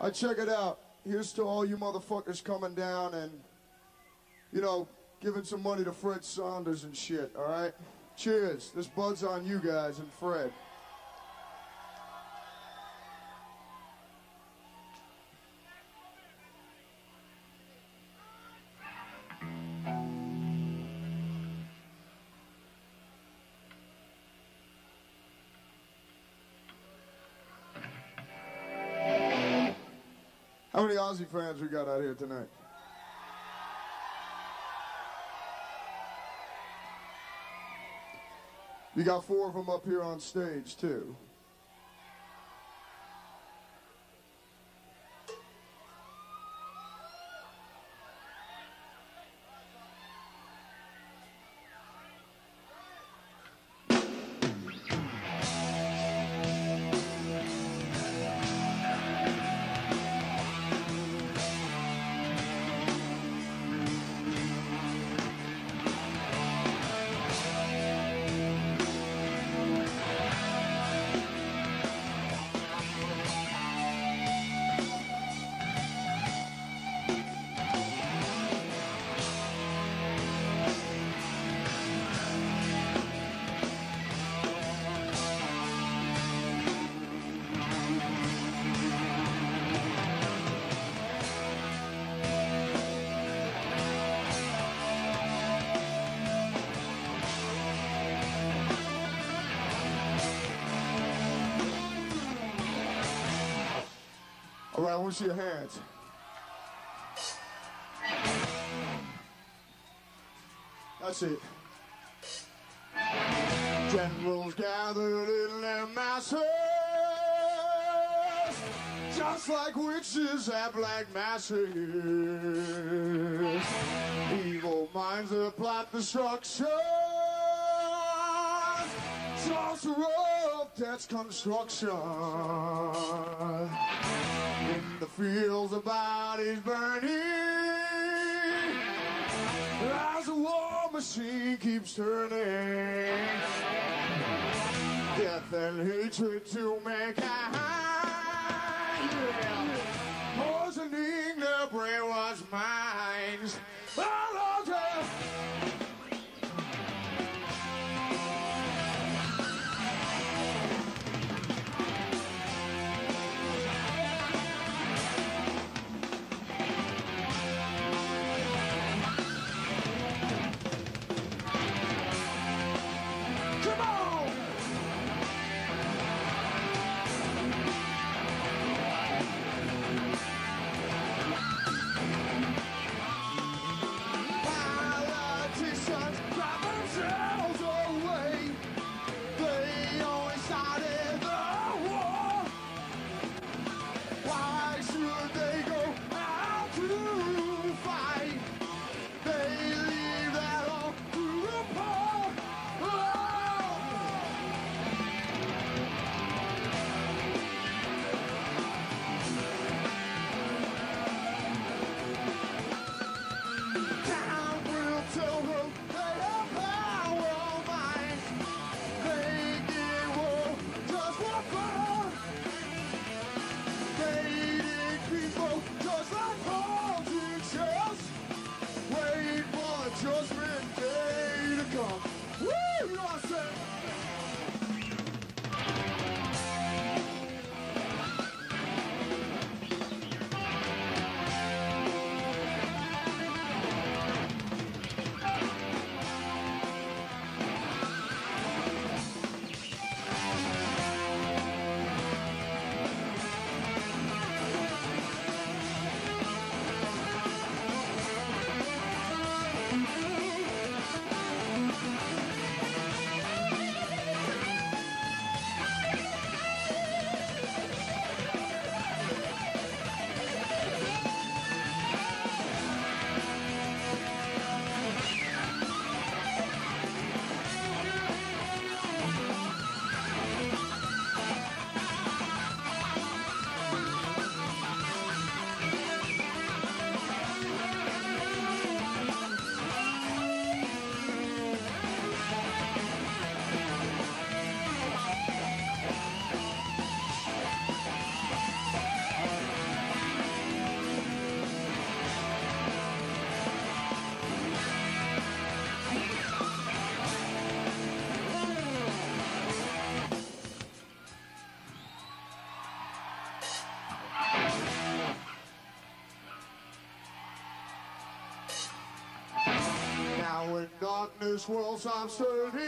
I check it out. Here's to all you motherfuckers coming down and, you know, giving some money to Fred Saunders and shit, all right? Cheers. This bud's on you guys and Fred. How many Ozzy fans we got out here tonight? You got four of them up here on stage, too. I want to see your hands. That's it. Generals gathered in their masses, just like witches at black masses. Evil minds that plot destruction, sorcerer death's construction. In the fields, the bodies burning. As the war machine keeps turning. Death and hatred to mankind. Yeah. When darkness worlds I'm sturdy,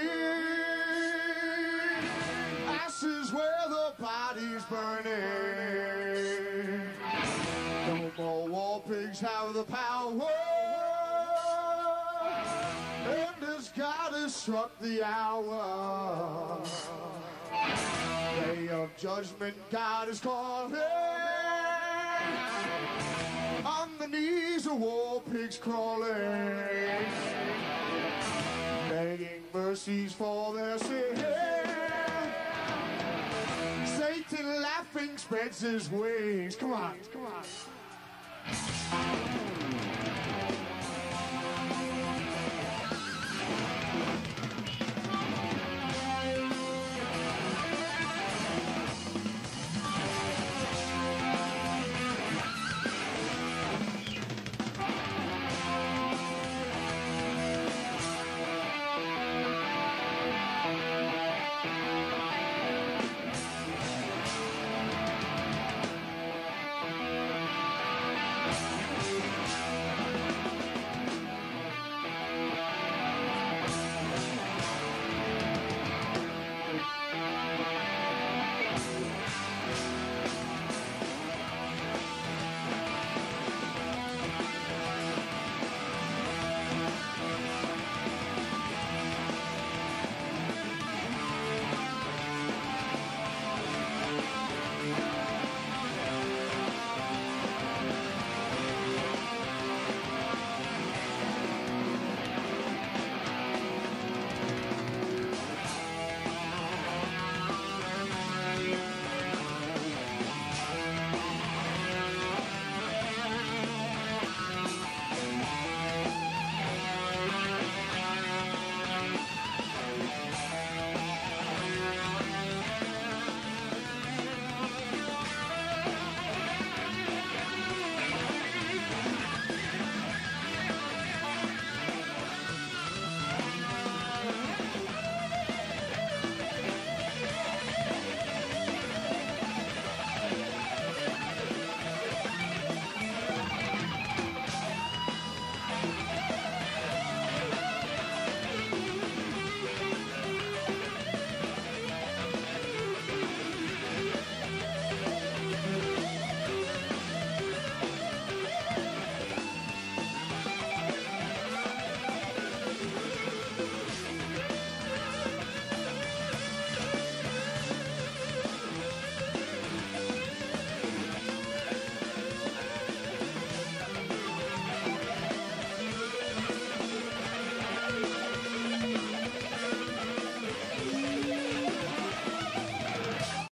ashes where the body's burning. No more war pigs have the power. And as God has struck the hour, day of judgment, God is calling. On the knees of war pigs crawling, begging mercies for their sin. Satan laughing spreads his wings. Come on, come on.